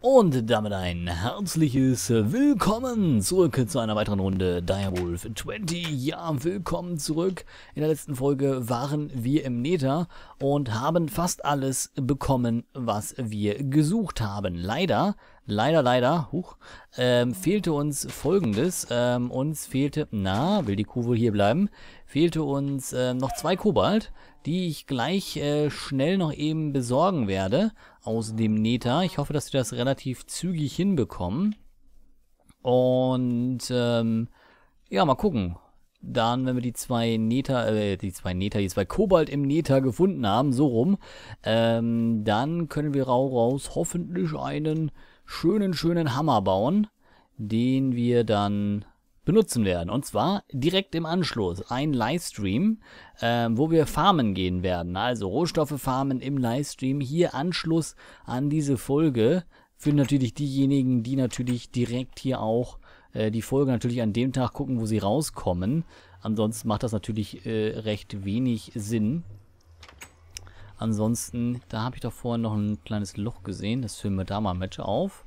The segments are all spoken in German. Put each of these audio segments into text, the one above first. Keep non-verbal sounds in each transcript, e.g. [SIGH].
Und damit ein herzliches Willkommen zurück zu einer weiteren Runde Direwolf 20. Ja, willkommen zurück. In der letzten Folge waren wir im Nether und haben fast alles bekommen, was wir gesucht haben. Leider, leider, leider, huch, ähm, fehlte uns folgendes. Ähm, uns fehlte, na, will die Kuh wohl hier bleiben? Fehlte uns äh, noch zwei Kobalt die ich gleich äh, schnell noch eben besorgen werde aus dem Nether. Ich hoffe, dass wir das relativ zügig hinbekommen. Und ähm, ja, mal gucken. Dann, wenn wir die zwei Nether, äh, die zwei Nether, die zwei Kobalt im Nether gefunden haben, so rum, ähm, dann können wir raus hoffentlich einen schönen, schönen Hammer bauen, den wir dann benutzen werden. Und zwar direkt im Anschluss ein Livestream, äh, wo wir farmen gehen werden. Also Rohstoffe farmen im Livestream. Hier Anschluss an diese Folge für natürlich diejenigen, die natürlich direkt hier auch äh, die Folge natürlich an dem Tag gucken, wo sie rauskommen. Ansonsten macht das natürlich äh, recht wenig Sinn. Ansonsten, da habe ich doch vorhin noch ein kleines Loch gesehen. Das filmen wir da mal Match auf.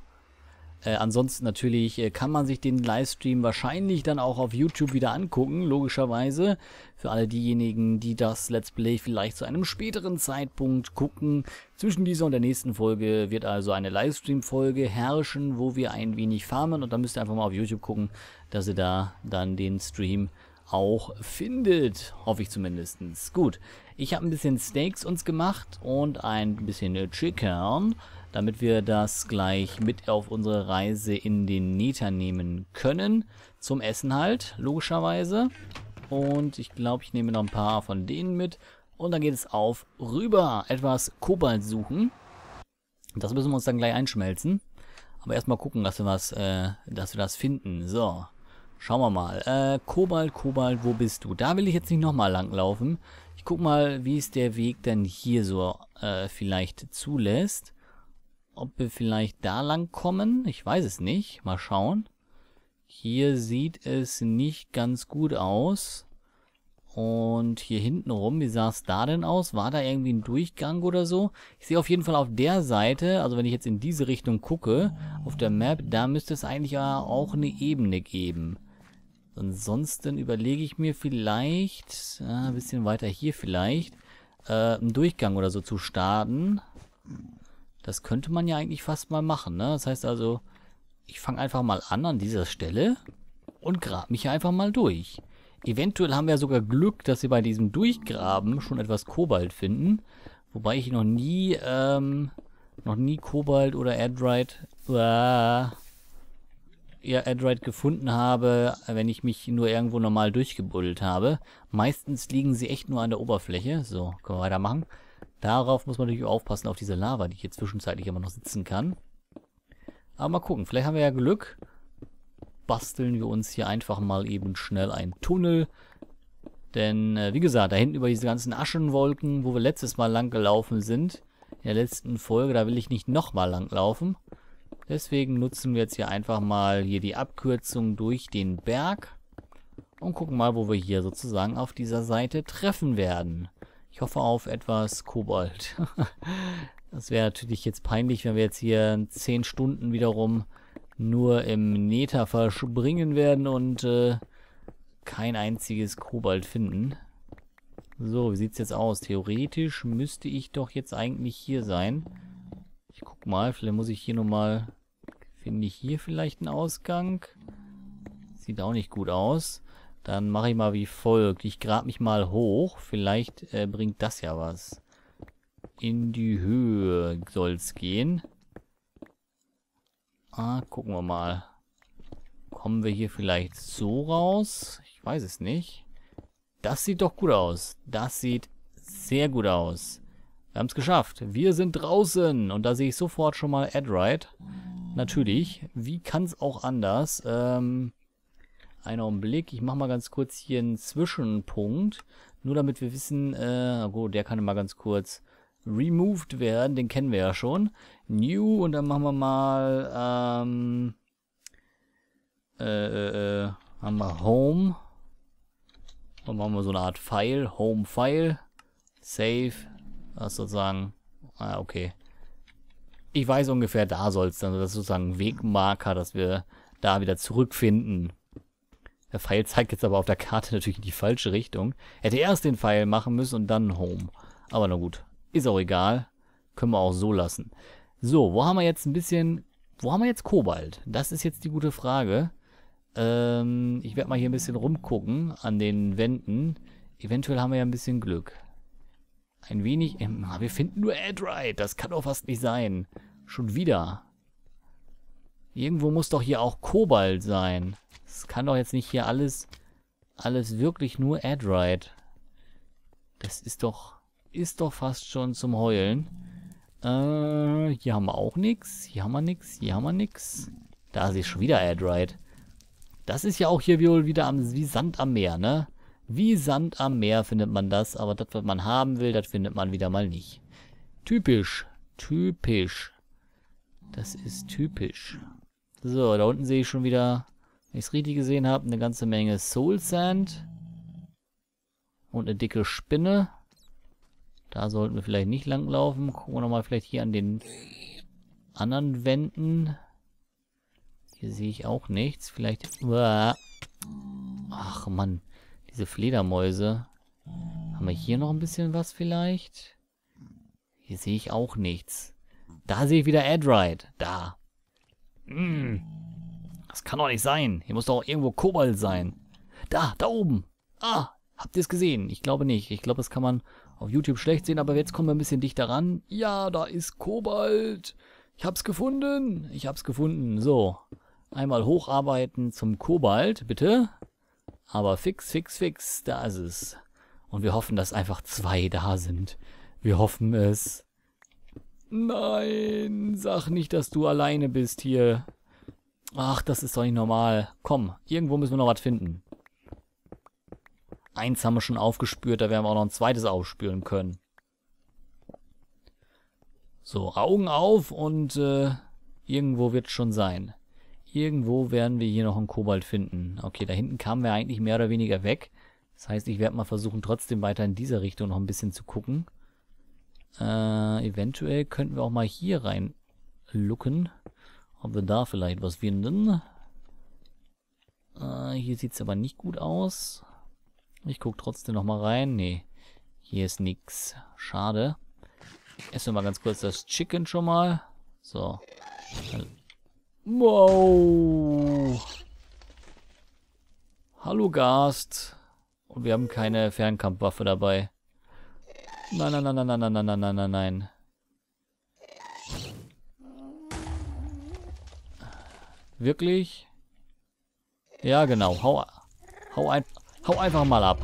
Äh, ansonsten natürlich äh, kann man sich den Livestream wahrscheinlich dann auch auf YouTube wieder angucken, logischerweise. Für alle diejenigen, die das Let's Play vielleicht zu einem späteren Zeitpunkt gucken. Zwischen dieser und der nächsten Folge wird also eine Livestream-Folge herrschen, wo wir ein wenig farmen. Und dann müsst ihr einfach mal auf YouTube gucken, dass ihr da dann den Stream auch findet. Hoffe ich zumindest. Gut, ich habe ein bisschen Steaks uns gemacht und ein bisschen Chicken damit wir das gleich mit auf unsere Reise in den Nether nehmen können. Zum Essen halt, logischerweise. Und ich glaube, ich nehme noch ein paar von denen mit. Und dann geht es auf rüber. Etwas Kobalt suchen. Das müssen wir uns dann gleich einschmelzen. Aber erstmal gucken, dass wir was, äh, dass wir das finden. So. Schauen wir mal. Äh, Kobalt, Kobalt, wo bist du? Da will ich jetzt nicht nochmal langlaufen. Ich guck mal, wie es der Weg denn hier so äh, vielleicht zulässt. Ob wir vielleicht da lang kommen? Ich weiß es nicht. Mal schauen. Hier sieht es nicht ganz gut aus. Und hier hinten rum, wie sah es da denn aus? War da irgendwie ein Durchgang oder so? Ich sehe auf jeden Fall auf der Seite, also wenn ich jetzt in diese Richtung gucke, auf der Map, da müsste es eigentlich auch eine Ebene geben. Ansonsten überlege ich mir vielleicht, äh, ein bisschen weiter hier vielleicht, äh, einen Durchgang oder so zu starten. Das könnte man ja eigentlich fast mal machen, ne? Das heißt also, ich fange einfach mal an an dieser Stelle und grab mich einfach mal durch. Eventuell haben wir sogar Glück, dass wir bei diesem Durchgraben schon etwas Kobalt finden. Wobei ich noch nie, ähm, noch nie Kobalt oder Adrite, äh, ja, Adrite gefunden habe, wenn ich mich nur irgendwo normal durchgebuddelt habe. Meistens liegen sie echt nur an der Oberfläche. So, können wir weitermachen. Darauf muss man natürlich aufpassen, auf diese Lava, die hier zwischenzeitlich immer noch sitzen kann. Aber mal gucken, vielleicht haben wir ja Glück. Basteln wir uns hier einfach mal eben schnell einen Tunnel. Denn, äh, wie gesagt, da hinten über diese ganzen Aschenwolken, wo wir letztes Mal lang gelaufen sind, in der letzten Folge, da will ich nicht nochmal lang laufen. Deswegen nutzen wir jetzt hier einfach mal hier die Abkürzung durch den Berg. Und gucken mal, wo wir hier sozusagen auf dieser Seite treffen werden. Ich hoffe auf etwas Kobalt. [LAUGHS] das wäre natürlich jetzt peinlich, wenn wir jetzt hier 10 Stunden wiederum nur im Nether verspringen werden und äh, kein einziges Kobalt finden. So, wie sieht es jetzt aus? Theoretisch müsste ich doch jetzt eigentlich hier sein. Ich guck mal, vielleicht muss ich hier nochmal... Finde ich hier vielleicht einen Ausgang? Sieht auch nicht gut aus. Dann mache ich mal wie folgt. Ich grab mich mal hoch. Vielleicht äh, bringt das ja was. In die Höhe soll es gehen. Ah, gucken wir mal. Kommen wir hier vielleicht so raus? Ich weiß es nicht. Das sieht doch gut aus. Das sieht sehr gut aus. Wir haben es geschafft. Wir sind draußen. Und da sehe ich sofort schon mal Adrite. Natürlich. Wie kann es auch anders? Ähm, einen Augenblick. Ich mache mal ganz kurz hier einen Zwischenpunkt. Nur damit wir wissen, äh, gut, der kann mal ganz kurz removed werden. Den kennen wir ja schon. New und dann machen wir mal, ähm, äh, äh, äh haben wir Home. Dann machen wir so eine Art File. Home File. Save. Das sozusagen, ah, okay. Ich weiß ungefähr, da soll es dann, das ist sozusagen ein Wegmarker, dass wir da wieder zurückfinden. Der Pfeil zeigt jetzt aber auf der Karte natürlich in die falsche Richtung. Hätte erst den Pfeil machen müssen und dann Home. Aber na gut, ist auch egal. Können wir auch so lassen. So, wo haben wir jetzt ein bisschen... Wo haben wir jetzt Kobalt? Das ist jetzt die gute Frage. Ähm, ich werde mal hier ein bisschen rumgucken an den Wänden. Eventuell haben wir ja ein bisschen Glück. Ein wenig... Ähm, wir finden nur Adrite. Das kann doch fast nicht sein. Schon wieder. Irgendwo muss doch hier auch Kobalt sein. Das kann doch jetzt nicht hier alles... Alles wirklich nur Adrite. Das ist doch... Ist doch fast schon zum Heulen. Äh, hier haben wir auch nichts. Hier haben wir nichts. Hier haben wir nichts. Da ist schon wieder Adrite. Das ist ja auch hier wohl wieder am, wie Sand am Meer, ne? Wie Sand am Meer findet man das, aber das, was man haben will, das findet man wieder mal nicht. Typisch. Typisch. Das ist typisch. So, da unten sehe ich schon wieder, wenn ich es richtig gesehen habe, eine ganze Menge Soul Sand. Und eine dicke Spinne. Da sollten wir vielleicht nicht langlaufen. Gucken wir nochmal vielleicht hier an den anderen Wänden. Hier sehe ich auch nichts. Vielleicht... Ach, Mann. Diese Fledermäuse. Haben wir hier noch ein bisschen was vielleicht? Hier sehe ich auch nichts. Da sehe ich wieder Adrite. Da. Hm. Das kann doch nicht sein. Hier muss doch irgendwo Kobalt sein. Da, da oben. Ah, habt ihr es gesehen? Ich glaube nicht. Ich glaube, das kann man auf YouTube schlecht sehen, aber jetzt kommen wir ein bisschen dichter ran. Ja, da ist Kobalt. Ich hab's gefunden. Ich hab's gefunden. So. Einmal hocharbeiten zum Kobalt, bitte. Aber fix, fix, fix, da ist es. Und wir hoffen, dass einfach zwei da sind. Wir hoffen es. Nein, sag nicht, dass du alleine bist hier. Ach, das ist doch nicht normal. Komm, irgendwo müssen wir noch was finden. Eins haben wir schon aufgespürt, da werden wir auch noch ein zweites aufspüren können. So, Augen auf und äh, irgendwo wird es schon sein. Irgendwo werden wir hier noch einen Kobalt finden. Okay, da hinten kamen wir eigentlich mehr oder weniger weg. Das heißt, ich werde mal versuchen, trotzdem weiter in dieser Richtung noch ein bisschen zu gucken. Äh, eventuell könnten wir auch mal hier rein looken. Ob wir da vielleicht was finden. Äh, hier sieht es aber nicht gut aus. Ich gucke trotzdem noch mal rein. Nee, hier ist nichts. Schade. Essen wir mal ganz kurz das Chicken schon mal. So. Wow. Hallo Gast. Und wir haben keine Fernkampfwaffe dabei. Nein, nein, nein, nein, nein, nein, nein, nein, nein, nein. Wirklich? Ja, genau. Hau, hau, ein, hau einfach mal ab.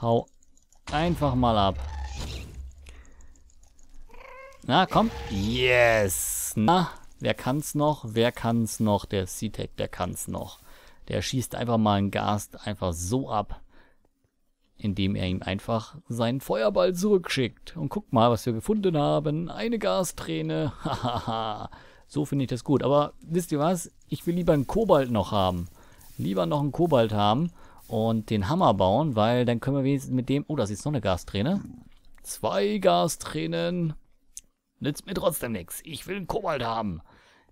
Hau einfach mal ab. Na, komm. Yes. Na, wer kann's noch? Wer kann's noch? Der C-Tech, der kann's noch. Der schießt einfach mal einen Gast einfach so ab, indem er ihm einfach seinen Feuerball zurückschickt. Und guck mal, was wir gefunden haben. Eine Gasträne. [LAUGHS] Hahaha. so finde ich das gut. Aber wisst ihr was? Ich will lieber einen Kobalt noch haben. Lieber noch einen Kobalt haben und den Hammer bauen, weil dann können wir wenigstens mit dem... Oh, da ist jetzt noch eine Gasträne. Zwei Gastränen. Nützt mir trotzdem nichts. Ich will einen Kobalt haben.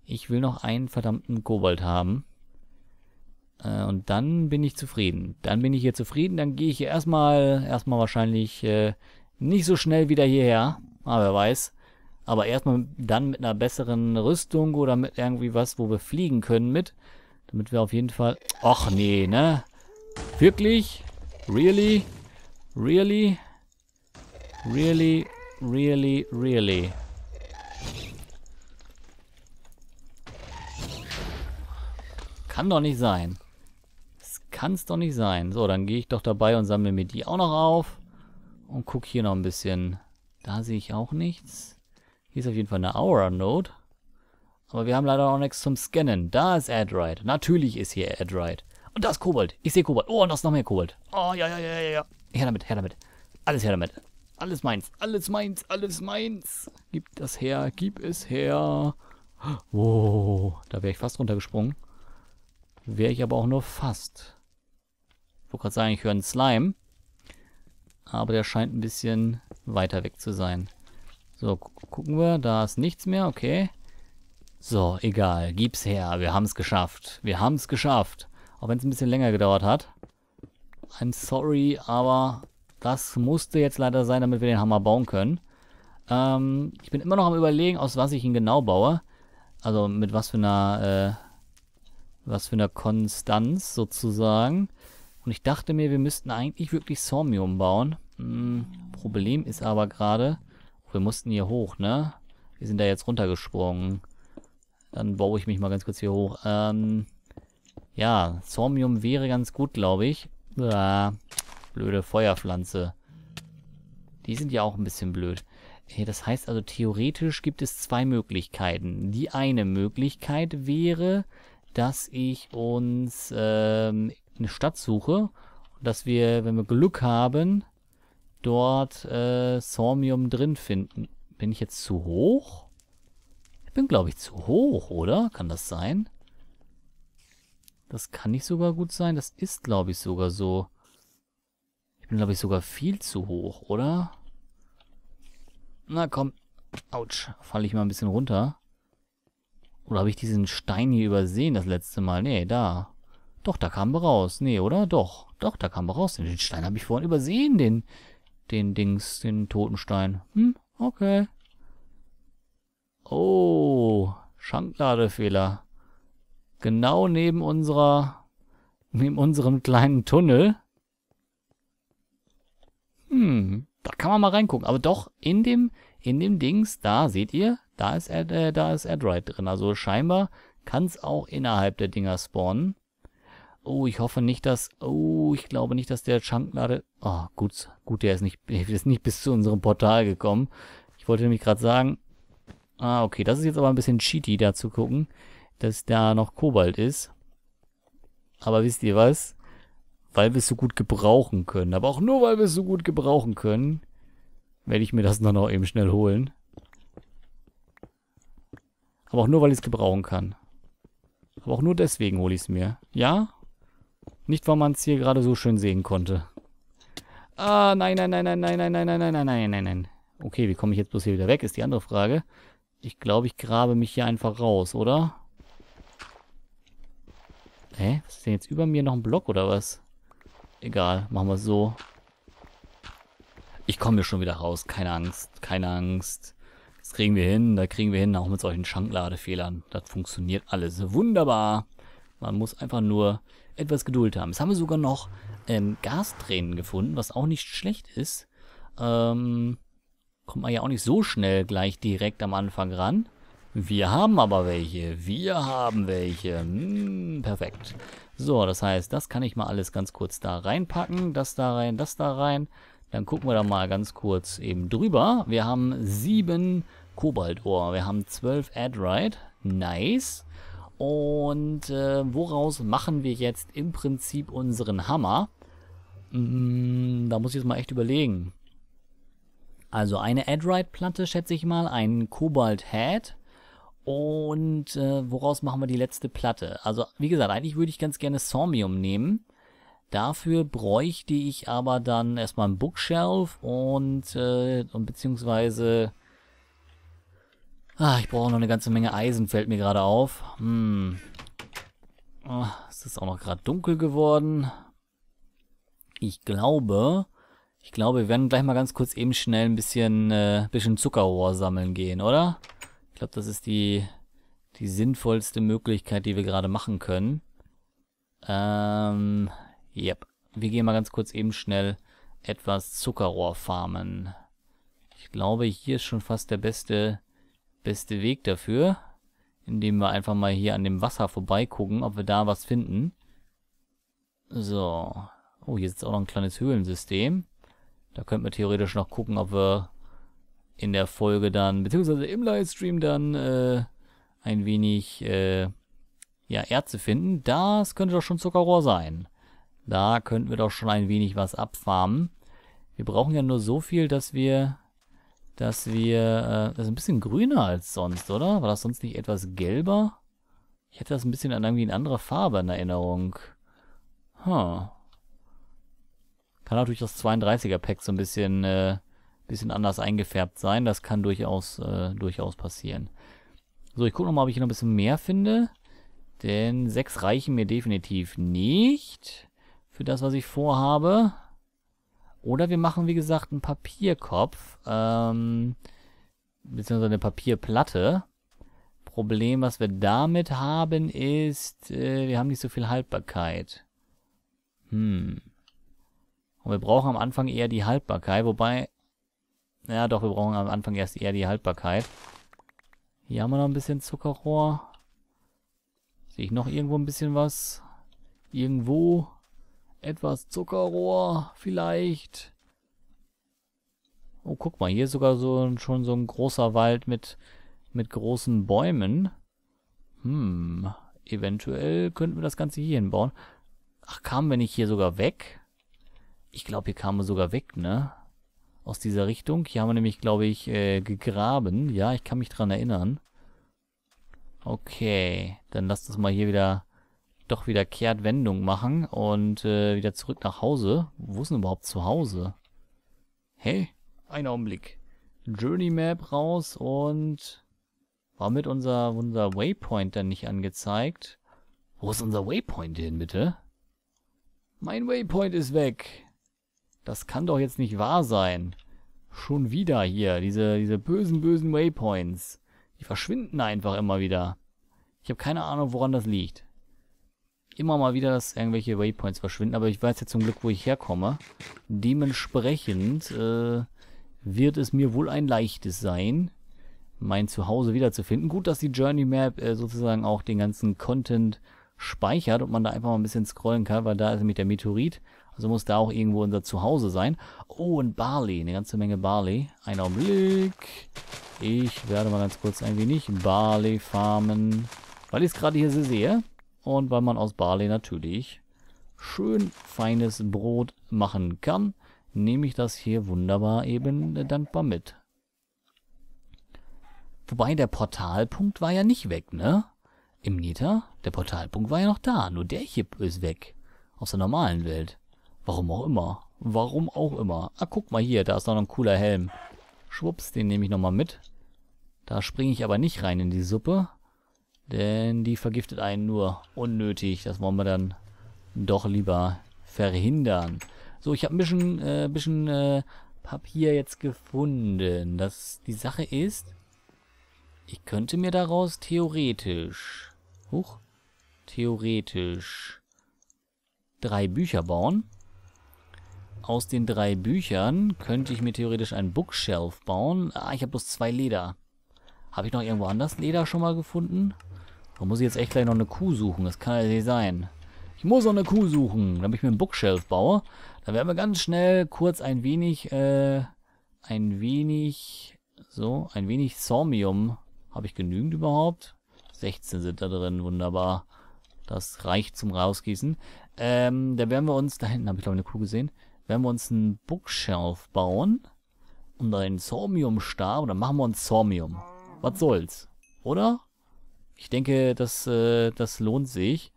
Ich will noch einen verdammten Kobalt haben. Äh, und dann bin ich zufrieden. Dann bin ich hier zufrieden. Dann gehe ich hier erstmal, erstmal wahrscheinlich äh, nicht so schnell wieder hierher. Aber wer weiß. Aber erstmal dann mit einer besseren Rüstung oder mit irgendwie was, wo wir fliegen können mit. Damit wir auf jeden Fall... Ach nee, ne? Wirklich? Really? Really? Really? Really? Really? Kann doch nicht sein. Das kann es doch nicht sein. So, dann gehe ich doch dabei und sammle mir die auch noch auf. Und gucke hier noch ein bisschen. Da sehe ich auch nichts. Hier ist auf jeden Fall eine Aura-Node. Aber wir haben leider auch nichts zum Scannen. Da ist Adrite. Natürlich ist hier Adrite. Und da ist Kobold. Ich sehe Kobold. Oh, und da ist noch mehr Kobold. Oh, ja, ja, ja, ja, ja. Her damit, her damit. Alles her damit. Alles meins. Alles meins. Alles meins. Gib das her. Gib es her. Oh, da wäre ich fast runtergesprungen. Wäre ich aber auch nur fast. Ich wollte gerade sagen, ich höre einen Slime. Aber der scheint ein bisschen weiter weg zu sein. So, gu gucken wir. Da ist nichts mehr. Okay. So, egal. Gib's her. Wir haben es geschafft. Wir haben es geschafft. Auch wenn es ein bisschen länger gedauert hat. I'm sorry, aber das musste jetzt leider sein, damit wir den Hammer bauen können. Ähm, ich bin immer noch am überlegen, aus was ich ihn genau baue. Also mit was für einer, äh, was für einer Konstanz sozusagen. Und ich dachte mir, wir müssten eigentlich wirklich Sormium bauen. Hm, Problem ist aber gerade, wir mussten hier hoch, ne? Wir sind da jetzt runtergesprungen. Dann baue ich mich mal ganz kurz hier hoch. Ähm, ja, Sormium wäre ganz gut, glaube ich. Ah, blöde Feuerpflanze. Die sind ja auch ein bisschen blöd. Das heißt also, theoretisch gibt es zwei Möglichkeiten. Die eine Möglichkeit wäre, dass ich uns ähm, eine Stadt suche dass wir, wenn wir Glück haben, dort äh, Sormium drin finden. Bin ich jetzt zu hoch? Ich bin, glaube ich, zu hoch, oder? Kann das sein? Das kann nicht sogar gut sein. Das ist, glaube ich, sogar so. Ich bin, glaube ich, sogar viel zu hoch, oder? Na komm. Autsch. Falle ich mal ein bisschen runter. Oder habe ich diesen Stein hier übersehen das letzte Mal? Nee, da. Doch, da kamen wir raus. Nee, oder? Doch. Doch, da kamen wir raus. Den Stein habe ich vorhin übersehen, den, den Dings, den Totenstein. Hm, okay. Oh, Schankladefehler. Genau neben unserer, neben unserem kleinen Tunnel. Hm, da kann man mal reingucken. Aber doch, in dem, in dem Dings, da seht ihr, da ist, äh, da ist Adrite drin. Also scheinbar kann es auch innerhalb der Dinger spawnen. Oh, ich hoffe nicht, dass... Oh, ich glaube nicht, dass der Chunklade... Oh, gut, gut, der ist nicht, der ist nicht bis zu unserem Portal gekommen. Ich wollte nämlich gerade sagen... Ah, okay, das ist jetzt aber ein bisschen cheaty, da zu gucken, dass da noch Kobalt ist. Aber wisst ihr was? Weil wir es so gut gebrauchen können, aber auch nur, weil wir es so gut gebrauchen können, werde ich mir das dann auch eben schnell holen. Aber auch nur, weil ich es gebrauchen kann. Aber auch nur deswegen hole ich es mir. Ja? Nicht, weil man es hier gerade so schön sehen konnte. Ah, nein, nein, nein, nein, nein, nein, nein, nein, nein, nein, nein, nein, nein. Okay, wie komme ich jetzt bloß hier wieder weg, ist die andere Frage. Ich glaube, ich grabe mich hier einfach raus, oder? Hä? Ist denn jetzt über mir noch ein Block oder was? Egal, machen wir es so. Ich komme hier schon wieder raus, keine Angst, keine Angst. Das kriegen wir hin, da kriegen wir hin, auch mit solchen Schankladefehlern. Das funktioniert alles wunderbar. Man muss einfach nur etwas Geduld haben. Jetzt haben wir sogar noch ähm, Gastränen gefunden, was auch nicht schlecht ist. Ähm, kommt man ja auch nicht so schnell gleich direkt am Anfang ran. Wir haben aber welche. Wir haben welche. Hm, perfekt. So, das heißt, das kann ich mal alles ganz kurz da reinpacken. Das da rein, das da rein. Dann gucken wir da mal ganz kurz eben drüber. Wir haben sieben Kobaltohr. Wir haben zwölf Adrite. Nice. Und äh, woraus machen wir jetzt im Prinzip unseren Hammer? Hm, da muss ich jetzt mal echt überlegen. Also eine Adrite-Platte, schätze ich mal, ein Cobalt-Head. Und äh, woraus machen wir die letzte Platte? Also, wie gesagt, eigentlich würde ich ganz gerne Sormium nehmen. Dafür bräuchte ich aber dann erstmal ein Bookshelf und, äh, und beziehungsweise Ah, ich brauche noch eine ganze Menge Eisen, fällt mir gerade auf. Hm. Oh, es ist auch noch gerade dunkel geworden. Ich glaube, ich glaube, wir werden gleich mal ganz kurz eben schnell ein bisschen, äh, bisschen Zuckerrohr sammeln gehen, oder? Ich glaube, das ist die, die sinnvollste Möglichkeit, die wir gerade machen können. Ähm, yep. Wir gehen mal ganz kurz eben schnell etwas Zuckerrohr farmen. Ich glaube, hier ist schon fast der beste beste Weg dafür, indem wir einfach mal hier an dem Wasser vorbeigucken, ob wir da was finden. So. Oh, hier ist auch noch ein kleines Höhlensystem. Da könnten wir theoretisch noch gucken, ob wir in der Folge dann, beziehungsweise im Livestream dann äh, ein wenig äh, ja, Erze finden. Das könnte doch schon Zuckerrohr sein. Da könnten wir doch schon ein wenig was abfarmen. Wir brauchen ja nur so viel, dass wir dass wir, äh, das ist ein bisschen grüner als sonst, oder? War das sonst nicht etwas gelber? Ich hätte das ein bisschen an irgendwie eine andere Farbe in Erinnerung. Huh. Kann natürlich das 32er Pack so ein bisschen, äh, bisschen anders eingefärbt sein. Das kann durchaus, äh, durchaus passieren. So, ich gucke nochmal, ob ich hier noch ein bisschen mehr finde. Denn sechs reichen mir definitiv nicht für das, was ich vorhabe. Oder wir machen, wie gesagt, einen Papierkopf, ähm, beziehungsweise eine Papierplatte. Problem, was wir damit haben, ist, äh, wir haben nicht so viel Haltbarkeit. Hm. Und wir brauchen am Anfang eher die Haltbarkeit, wobei, ja doch, wir brauchen am Anfang erst eher die Haltbarkeit. Hier haben wir noch ein bisschen Zuckerrohr. Sehe ich noch irgendwo ein bisschen was? Irgendwo etwas Zuckerrohr vielleicht. Oh, guck mal, hier ist sogar so schon so ein großer Wald mit, mit großen Bäumen. Hm, eventuell könnten wir das Ganze hier hinbauen. Ach, kamen wir nicht hier sogar weg? Ich glaube, hier kamen wir sogar weg, ne? Aus dieser Richtung. Hier haben wir nämlich, glaube ich, äh, gegraben. Ja, ich kann mich dran erinnern. Okay, dann lasst uns mal hier wieder doch wieder Kehrtwendung machen und äh, wieder zurück nach Hause. Wo ist denn überhaupt zu Hause? Hey, ein Augenblick. Journey Map raus und war mit unser, unser Waypoint dann nicht angezeigt? Wo ist unser Waypoint hin, bitte? Mein Waypoint ist weg. Das kann doch jetzt nicht wahr sein. Schon wieder hier, diese, diese bösen, bösen Waypoints. Die verschwinden einfach immer wieder. Ich habe keine Ahnung, woran das liegt. Immer mal wieder, dass irgendwelche Waypoints verschwinden, aber ich weiß jetzt zum Glück, wo ich herkomme. Dementsprechend äh, wird es mir wohl ein leichtes sein, mein Zuhause wiederzufinden. Gut, dass die Journey Map äh, sozusagen auch den ganzen Content speichert und man da einfach mal ein bisschen scrollen kann, weil da ist nämlich der Meteorit. Also muss da auch irgendwo unser Zuhause sein. Oh, und Barley, eine ganze Menge Barley. Ein Augenblick. Ich werde mal ganz kurz ein wenig Barley farmen, weil ich es gerade hier sehe. Und weil man aus Barley natürlich schön feines Brot machen kann, nehme ich das hier wunderbar eben dankbar mit. Wobei der Portalpunkt war ja nicht weg, ne? Im Nita, der Portalpunkt war ja noch da, nur der hier ist weg. Aus der normalen Welt. Warum auch immer. Warum auch immer. Ah, guck mal hier, da ist noch ein cooler Helm. Schwupps, den nehme ich nochmal mit. Da springe ich aber nicht rein in die Suppe. Denn die vergiftet einen nur unnötig. Das wollen wir dann doch lieber verhindern. So, ich habe ein bisschen, äh, bisschen äh, Papier jetzt gefunden. Das, die Sache ist, ich könnte mir daraus theoretisch, huch, theoretisch drei Bücher bauen. Aus den drei Büchern könnte ich mir theoretisch einen Bookshelf bauen. Ah, ich habe bloß zwei Leder. Habe ich noch irgendwo anders Leder schon mal gefunden? Da muss ich jetzt echt gleich noch eine Kuh suchen. Das kann ja nicht sein. Ich muss noch eine Kuh suchen, damit ich mir einen Bookshelf baue. Da werden wir ganz schnell kurz ein wenig, äh, ein wenig, so, ein wenig Sormium. Habe ich genügend überhaupt? 16 sind da drin, wunderbar. Das reicht zum Rausgießen. Ähm, da werden wir uns, da hinten habe ich glaube eine Kuh gesehen werden wir uns einen Bookshelf bauen und einen Sormium-Stab. Dann machen wir uns Sormium. Was soll's? Oder? Ich denke, das, äh, das lohnt sich.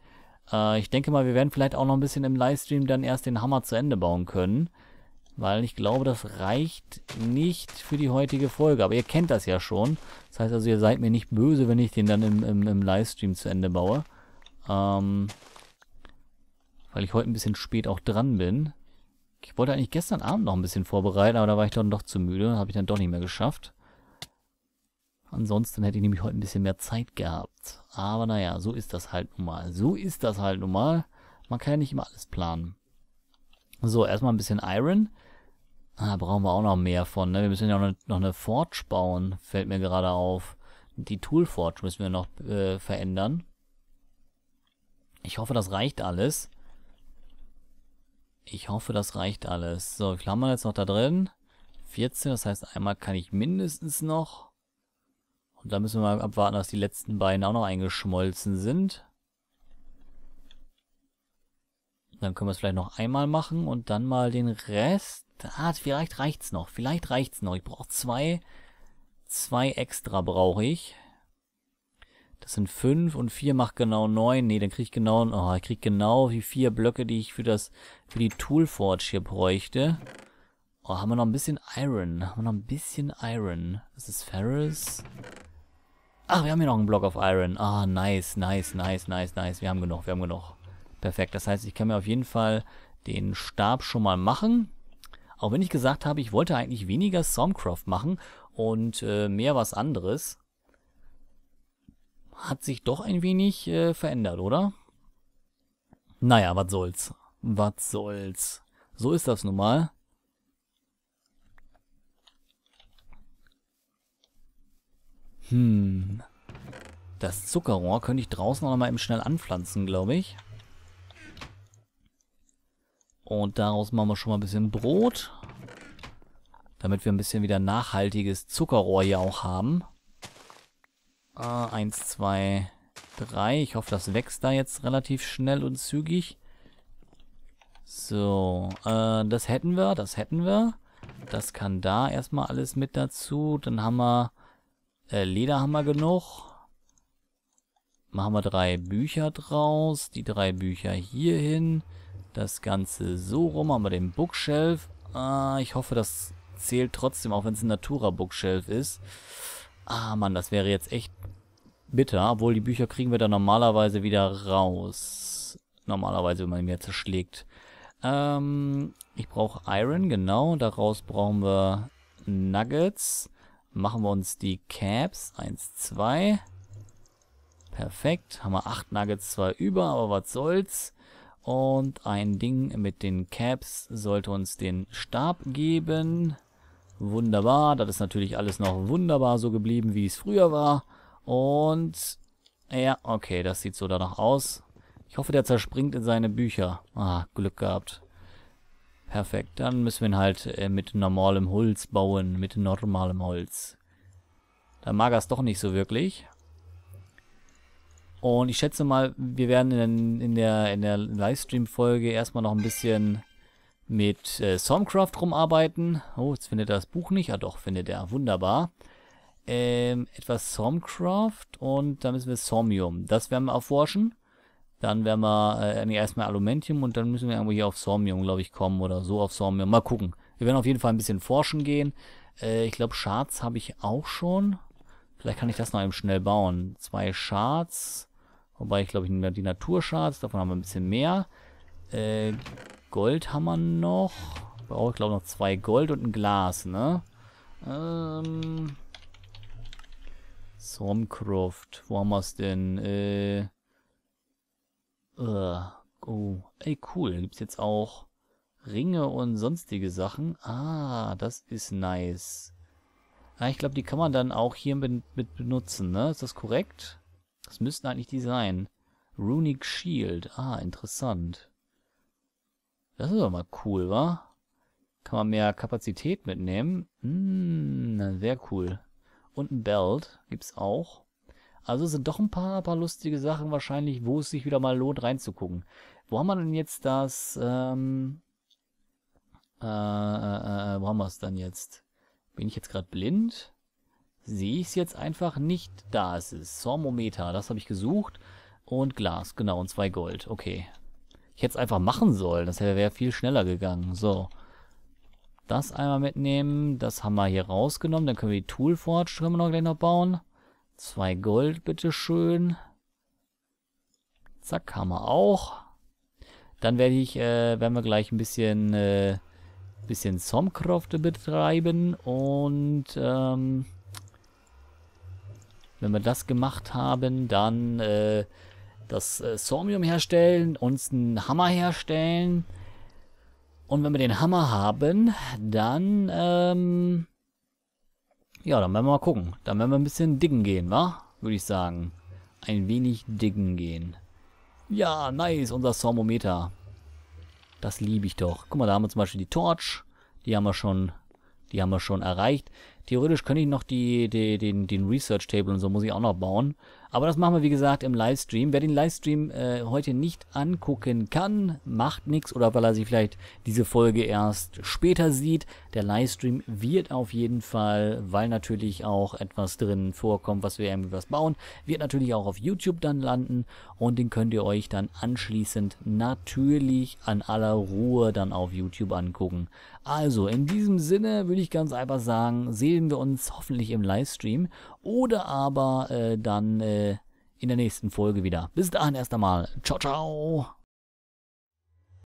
Äh, ich denke mal, wir werden vielleicht auch noch ein bisschen im Livestream dann erst den Hammer zu Ende bauen können. Weil ich glaube, das reicht nicht für die heutige Folge. Aber ihr kennt das ja schon. Das heißt also, ihr seid mir nicht böse, wenn ich den dann im, im, im Livestream zu Ende baue. Ähm, weil ich heute ein bisschen spät auch dran bin. Ich wollte eigentlich gestern Abend noch ein bisschen vorbereiten, aber da war ich dann doch zu müde. Habe ich dann doch nicht mehr geschafft. Ansonsten hätte ich nämlich heute ein bisschen mehr Zeit gehabt. Aber naja, so ist das halt nun mal. So ist das halt nun mal. Man kann ja nicht immer alles planen. So, erstmal ein bisschen Iron. Ah, brauchen wir auch noch mehr von. Ne? Wir müssen ja noch eine, noch eine Forge bauen. Fällt mir gerade auf. Die Tool Forge müssen wir noch äh, verändern. Ich hoffe, das reicht alles. Ich hoffe, das reicht alles. So, wie viel haben wir jetzt noch da drin? 14, das heißt, einmal kann ich mindestens noch. Und dann müssen wir mal abwarten, dass die letzten beiden auch noch eingeschmolzen sind. Dann können wir es vielleicht noch einmal machen und dann mal den Rest. Ah, vielleicht reicht's noch. Vielleicht reicht's noch. Ich brauche zwei. Zwei extra brauche ich. Das sind 5 und 4 macht genau 9. Nee, dann krieg ich genau, oh, ich krieg genau die 4 Blöcke, die ich für das, für die Toolforge hier bräuchte. Oh, haben wir noch ein bisschen Iron. Haben wir noch ein bisschen Iron. Das ist Ferris. Ach, wir haben hier noch einen Block of Iron. Ah, nice, nice, nice, nice, nice. Wir haben genug, wir haben genug. Perfekt. Das heißt, ich kann mir auf jeden Fall den Stab schon mal machen. Auch wenn ich gesagt habe, ich wollte eigentlich weniger Stormcraft machen und äh, mehr was anderes. Hat sich doch ein wenig äh, verändert, oder? Naja, was soll's. Was soll's. So ist das nun mal. Hm. Das Zuckerrohr könnte ich draußen noch mal eben schnell anpflanzen, glaube ich. Und daraus machen wir schon mal ein bisschen Brot. Damit wir ein bisschen wieder nachhaltiges Zuckerrohr hier auch haben. Äh, eins, zwei, drei. Ich hoffe, das wächst da jetzt relativ schnell und zügig. So, äh, das hätten wir, das hätten wir. Das kann da erstmal alles mit dazu. Dann haben wir äh, Leder haben wir genug. Machen wir drei Bücher draus. Die drei Bücher hier hin. Das Ganze so rum. Haben wir den Bookshelf. Ah, ich hoffe, das zählt trotzdem, auch wenn es ein Natura-Bookshelf ist. Ah, Mann, das wäre jetzt echt bitter. Obwohl, die Bücher kriegen wir dann normalerweise wieder raus. Normalerweise, wenn man mir zerschlägt. Ähm, ich brauche Iron, genau. Daraus brauchen wir Nuggets machen wir uns die Caps. 1, 2. Perfekt. Haben wir 8 Nuggets zwar über, aber was soll's. Und ein Ding mit den Caps sollte uns den Stab geben. Wunderbar. Das ist natürlich alles noch wunderbar so geblieben, wie es früher war. Und ja, okay, das sieht so danach aus. Ich hoffe, der zerspringt in seine Bücher. Ah, Glück gehabt. Perfekt, dann müssen wir ihn halt äh, mit normalem Holz bauen, mit normalem Holz. Da mag er es doch nicht so wirklich. Und ich schätze mal, wir werden in, in der, in der Livestream-Folge erstmal noch ein bisschen mit äh, Stormcraft rumarbeiten. Oh, jetzt findet er das Buch nicht. Ja doch, findet er. Wunderbar. Ähm, etwas Stormcraft und da müssen wir Somnium. Das werden wir erforschen. Dann werden wir äh, nee, erstmal Alumentium und dann müssen wir irgendwo hier auf Sormium, glaube ich, kommen oder so auf Sormium. Mal gucken. Wir werden auf jeden Fall ein bisschen forschen gehen. Äh, ich glaube, Shards habe ich auch schon. Vielleicht kann ich das noch eben schnell bauen. Zwei Shards. Wobei ich glaube, ich nehme die Naturshards. Davon haben wir ein bisschen mehr. Äh, Gold haben wir noch. Brauche ich glaube noch zwei Gold und ein Glas, ne? Ähm. Stormcroft. Wo haben wir es denn? Äh. Uh, oh, ey, cool. Gibt's jetzt auch Ringe und sonstige Sachen? Ah, das ist nice. Ah, ich glaube, die kann man dann auch hier mit, benutzen, ne? Ist das korrekt? Das müssten eigentlich die sein. Runic Shield. Ah, interessant. Das ist aber mal cool, wa? Kann man mehr Kapazität mitnehmen. Hm, sehr cool. Und ein Belt gibt's auch. Also sind doch ein paar, paar lustige Sachen wahrscheinlich, wo es sich wieder mal lohnt reinzugucken. Wo haben wir denn jetzt das, ähm, äh, äh, äh, wo haben wir es dann jetzt? Bin ich jetzt gerade blind? Sehe ich es jetzt einfach nicht? Da ist es. Sormometer, das habe ich gesucht. Und Glas, genau, und zwei Gold. Okay. Ich hätte es einfach machen sollen. Das wäre viel schneller gegangen. So. Das einmal mitnehmen. Das haben wir hier rausgenommen. Dann können wir die Toolforge können wir noch gleich noch bauen. Zwei Gold, bitteschön. Zack, haben wir auch. Dann werde ich, äh, werden wir gleich ein bisschen, äh, bisschen Somcroft betreiben und, ähm, wenn wir das gemacht haben, dann, äh, das äh, Sormium herstellen, uns einen Hammer herstellen. Und wenn wir den Hammer haben, dann, ähm, ja, dann werden wir mal gucken. Dann werden wir ein bisschen diggen gehen, wa? Würde ich sagen. Ein wenig diggen gehen. Ja, nice, unser Thermometer. Das liebe ich doch. Guck mal, da haben wir zum Beispiel die Torch. Die haben wir schon, die haben wir schon erreicht. Theoretisch könnte ich noch die, die, den, den Research Table und so muss ich auch noch bauen. Aber das machen wir, wie gesagt, im Livestream. Wer den Livestream äh, heute nicht angucken kann, macht nichts oder weil er sich vielleicht diese Folge erst später sieht. Der Livestream wird auf jeden Fall, weil natürlich auch etwas drin vorkommt, was wir irgendwie was bauen, wird natürlich auch auf YouTube dann landen und den könnt ihr euch dann anschließend natürlich an aller Ruhe dann auf YouTube angucken. Also, in diesem Sinne würde ich ganz einfach sagen, sehen wir uns hoffentlich im Livestream oder aber äh, dann äh, in der nächsten Folge wieder. Bis dahin erst einmal. Ciao, ciao.